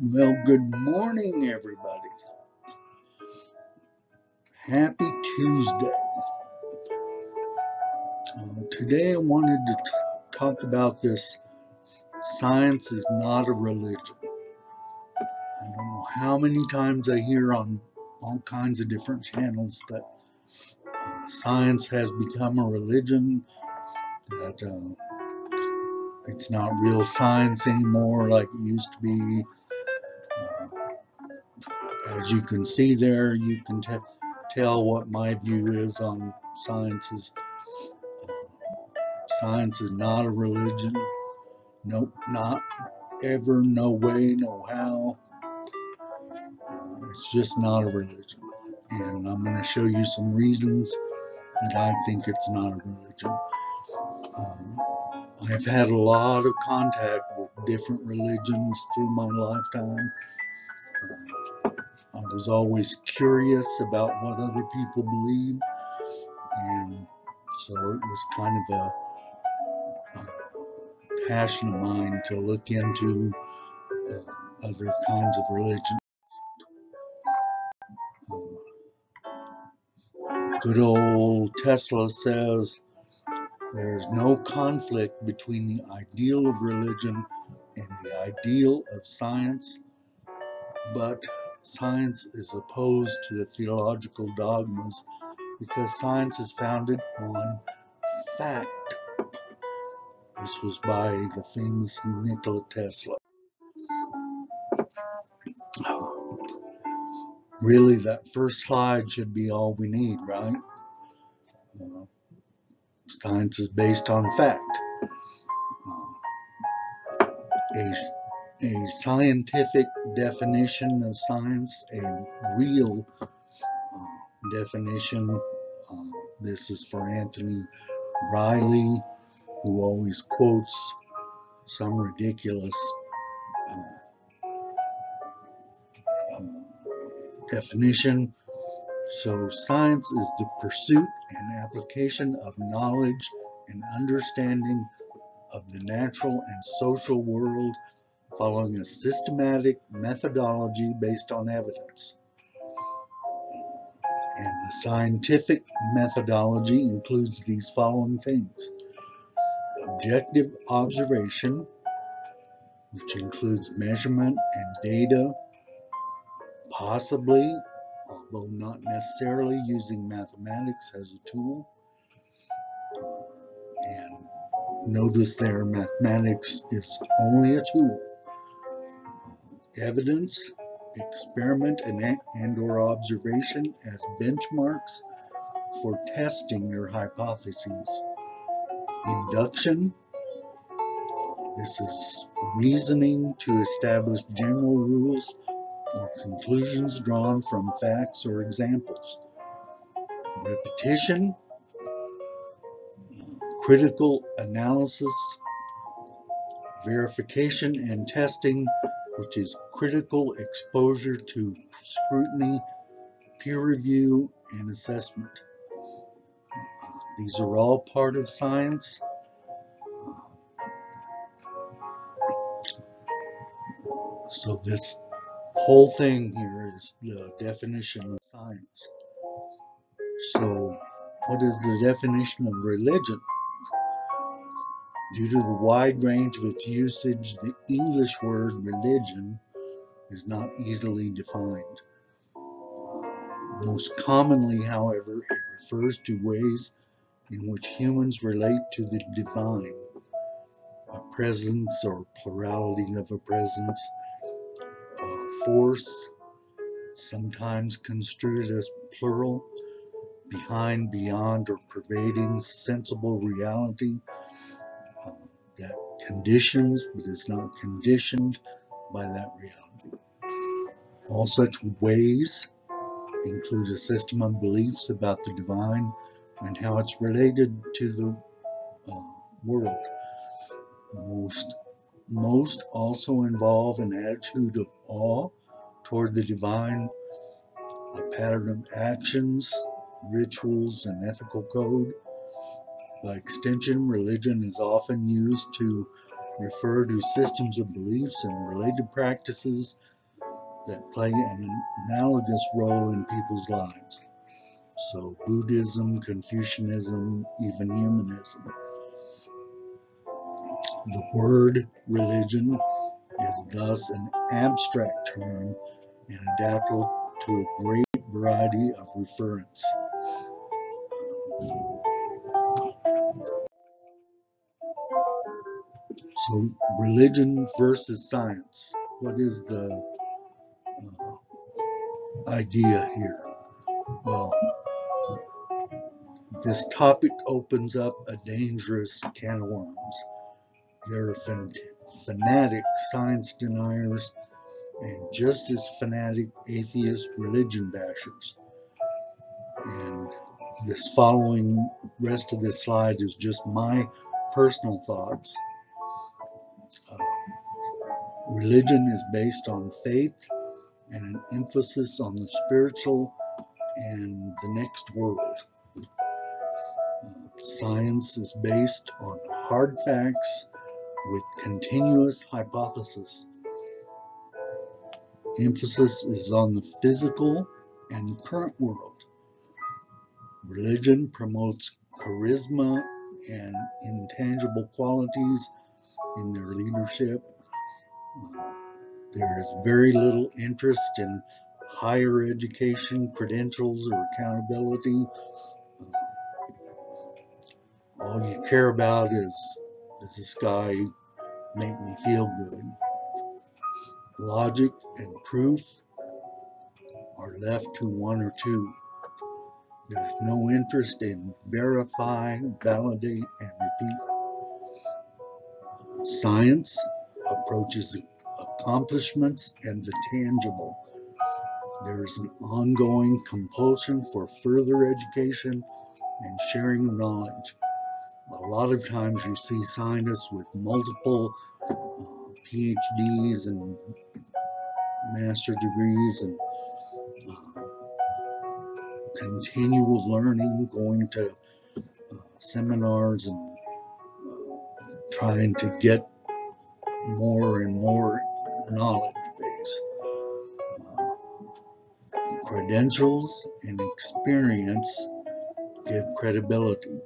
Well, good morning, everybody. Happy Tuesday. Uh, today I wanted to t- talk about this science is not a religion. I don't know how many times I hear on all kinds of different channels that uh, science has become a religion, that uh, it's not real science anymore like it used to be. As you can see there, you can te- tell what my view is on sciences. Uh, science is not a religion. Nope, not ever, no way, no how. Uh, it's just not a religion. And I'm going to show you some reasons that I think it's not a religion. Um, I've had a lot of contact with different religions through my lifetime. I was always curious about what other people believe, and so it was kind of a, a passion of mine to look into uh, other kinds of religion. Uh, good old Tesla says there's no conflict between the ideal of religion and the ideal of science, but science is opposed to the theological dogmas because science is founded on fact. This was by the famous Nikola Tesla. Really, that first slide should be all we need, right? Uh, science is based on fact. Uh, a, a scientific definition of science, a real uh, definition. Uh, this is for Anthony Riley, who always quotes some ridiculous uh, uh, definition. So, science is the pursuit and application of knowledge and understanding of the natural and social world following a systematic methodology based on evidence. And the scientific methodology includes these following things objective observation, which includes measurement and data, possibly, although not necessarily, using mathematics as a tool. And notice there, mathematics is only a tool. Evidence, experiment, and, and or observation as benchmarks for testing your hypotheses. Induction, this is reasoning to establish general rules or conclusions drawn from facts or examples. Repetition, critical analysis, verification and testing, which is critical exposure to scrutiny, peer review, and assessment. Uh, these are all part of science. Uh, so this whole thing here is the definition of science. So what is the definition of religion? Due to the wide range of its usage, the English word religion is not easily defined. Most commonly, however, it refers to ways in which humans relate to the divine, a presence or plurality of a presence, a force, sometimes construed as plural, behind, beyond, or pervading sensible reality uh, conditions but is not conditioned by that reality. All such ways include a system of beliefs about the divine and how it's related to the uh, world. Most, most also involve an attitude of awe toward the divine, a pattern of actions, rituals, and ethical code. By extension, religion is often used to refer to systems of beliefs and related practices that play an analogous role in people's lives. So, Buddhism, Confucianism, even humanism. The word religion is thus an abstract term and adaptable to a great variety of referents. So, religion versus science. What is the uh, idea here? Well, this topic opens up a dangerous can of worms. There are fan fanatic science deniers and just as fanatic atheist religion bashers. And this following rest of this slide is just my personal thoughts. Religion is based on faith and an emphasis on the spiritual and the next world. Science is based on hard facts with continuous hypothesis. Emphasis is on the physical and the current world. Religion promotes charisma and intangible qualities in their leadership. There is very little interest in higher education, credentials, or accountability. All you care about is does this guy make me feel good? Logic and proof are left to one or two. There's no interest in verify, validate, and repeat. Science approaches accomplishments and the tangible. There's an ongoing compulsion for further education and sharing knowledge. A lot of times you see scientists with multiple uh, PhDs and master degrees and uh, continual learning, going to uh, seminars and uh, trying to get more and more knowledge base. Credentials and experience give credibility.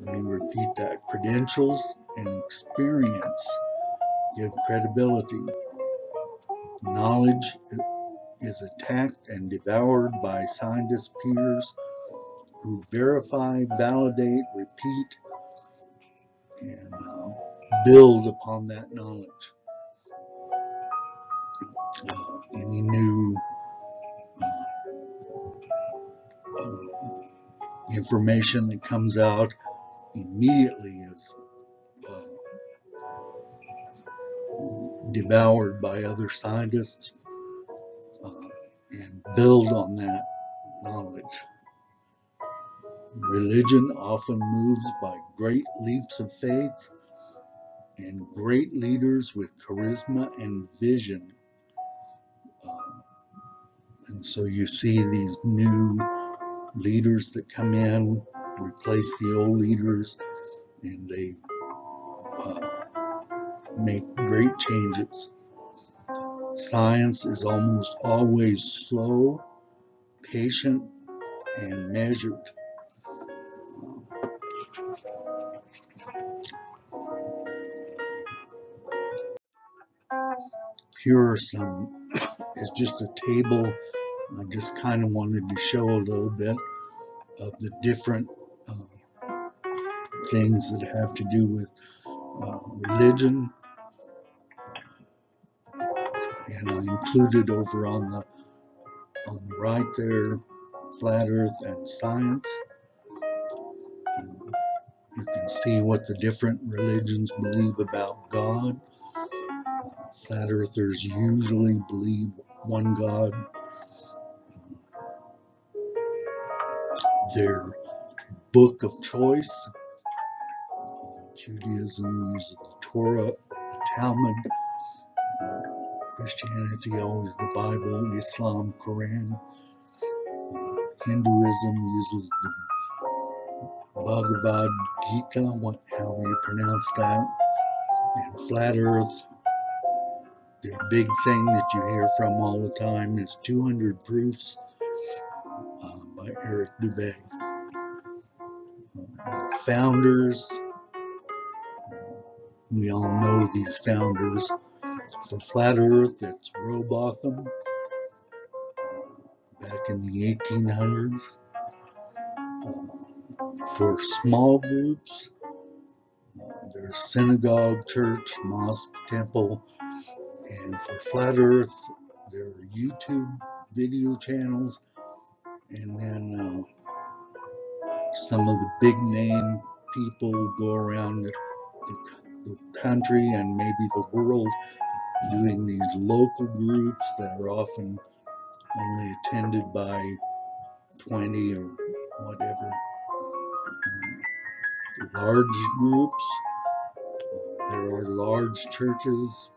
Let me repeat that. Credentials and experience give credibility. Knowledge is attacked and devoured by scientist peers who verify, validate, repeat, and uh, build upon that knowledge. Uh, any new uh, information that comes out immediately is uh, devoured by other scientists uh, and build on that knowledge. Religion often moves by great leaps of faith and great leaders with charisma and vision. Um, and so you see these new leaders that come in, replace the old leaders, and they uh, make great changes. Science is almost always slow, patient, and measured. Here are some, it's just a table. I just kind of wanted to show a little bit of the different uh, things that have to do with uh, religion, and I included over on the on the right there flat earth and science. Uh, you can see what the different religions believe about God flat earthers usually believe one God their book of choice Judaism uses the Torah the Talmud Christianity always the Bible, Islam, Quran. Hinduism uses the Bhagavad Gita, what, you pronounce that. And flat Earth, the big thing that you hear from all the time is 200 Proofs uh, by Eric Dubay. Uh, founders, we all know these founders. For Flat Earth, it's Rowbotham back in the 1800s. Uh, for small groups, uh, there's synagogue, church, mosque, temple, and for Flat Earth, there are YouTube video channels, and then uh, some of the big name people go around the, the, country and maybe the world doing these local groups that are often only attended by 20 or whatever. Uh, large groups, there are large churches,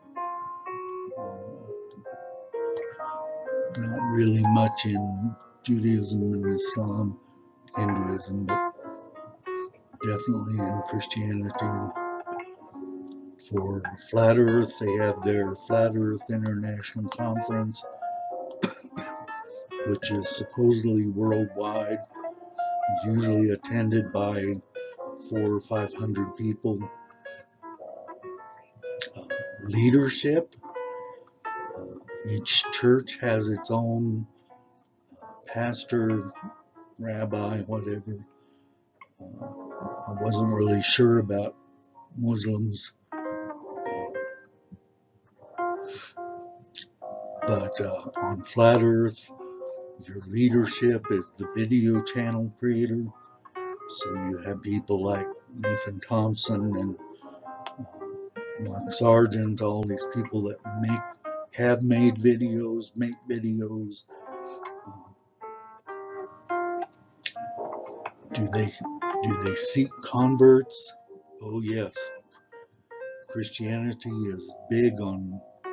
not really much in Judaism and Islam, Hinduism, but definitely in Christianity. For Flat Earth, they have their Flat Earth International Conference, which is supposedly worldwide, usually attended by four or five hundred people. Uh, leadership. Uh, each church has its own uh, pastor, rabbi, whatever. Uh, I wasn't really sure about Muslims, but uh, on Flat Earth, your leadership is the video channel creator. So you have people like Nathan Thompson and uh, Mark Sargent, all these people that make, have made videos, make videos. Uh, do they do they seek converts? Oh yes. Christianity is big on uh,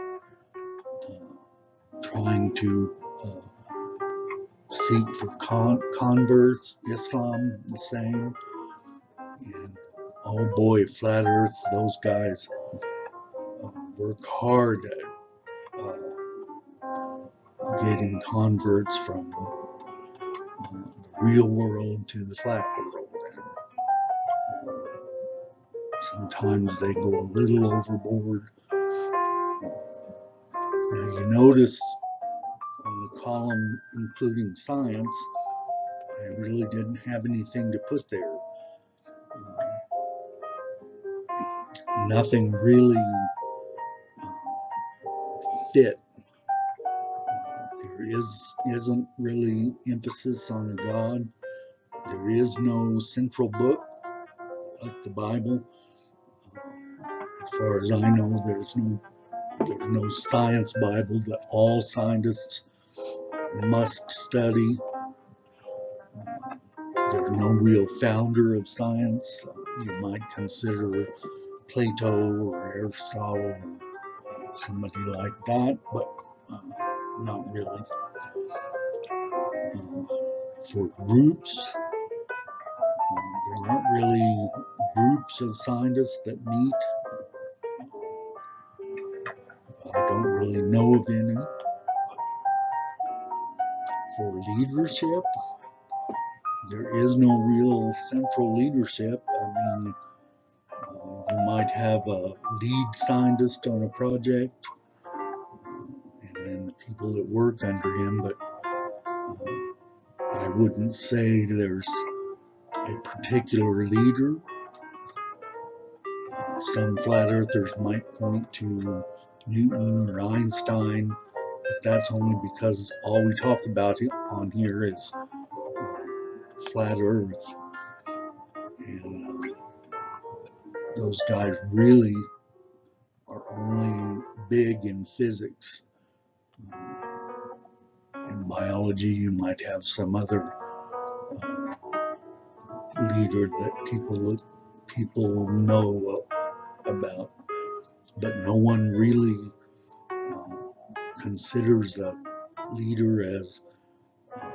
trying to uh, seek for con- converts. Islam the same. And oh boy, flat Earth, those guys uh, work hard at getting converts from uh, the real world to the flat world. Sometimes they go a little overboard. Now you notice on the column including science, I really didn't have anything to put there. Uh, nothing really uh, fit. Is isn't really emphasis on a God. There is no central book like the Bible. Uh, as far as I know, there's no there's no science Bible that all scientists must study. Uh, there's no real founder of science. Uh, you might consider Plato or Aristotle or somebody like that, but uh, not really. Uh, for groups, uh, there aren't really groups of scientists that meet. I don't really know of any. For leadership, there is no real central leadership. I mean, uh, you might have a lead scientist on a project, people that work under him, but uh, I wouldn't say there's a particular leader. Some flat earthers might point to Newton or Einstein, but that's only because all we talk about on here is uh, flat earth. And uh, those guys really are only big in physics. Biology, you might have some other uh, leader that people look, people know about, but no one really uh, considers a leader as uh,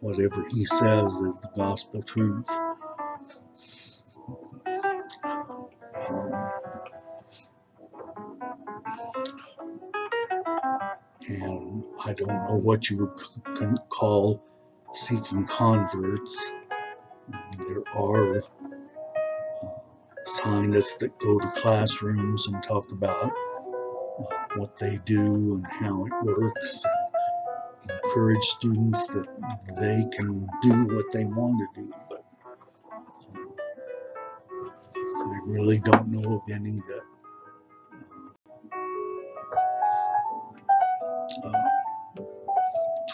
whatever he says is the gospel truth. What you would call seeking converts. There are uh, scientists that go to classrooms and talk about uh, what they do and how it works, and encourage students that they can do what they want to do. But um, I really don't know of any that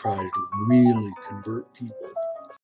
try to really convert people